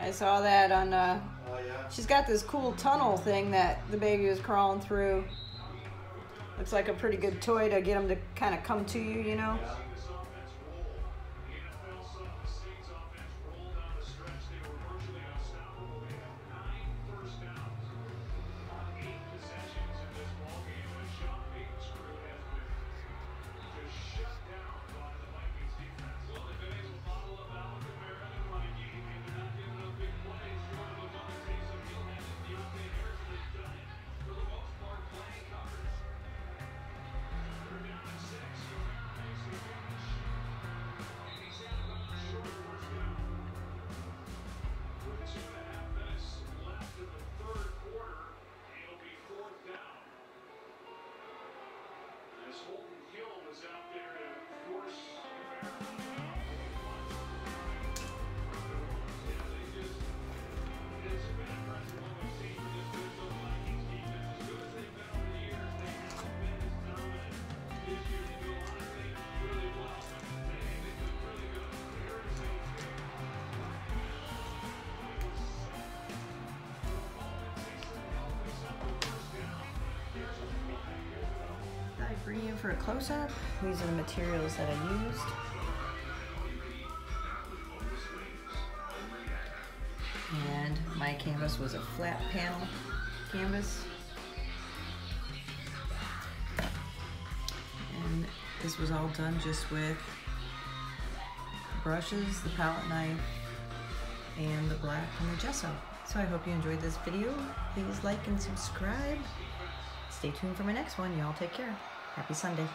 I saw that on. Uh, Oh yeah. she's got this cool tunnel thing that the baby was crawling through. Looks like a pretty good toy to get them to kind of come to you, you know. Yeah. For a close-up. These are the materials that I used. And my canvas was a flat panel canvas. And this was all done just with brushes, the palette knife, and the black and the gesso. So I hope you enjoyed this video. Please like and subscribe. Stay tuned for my next one. Y'all take care. Happy Sunday.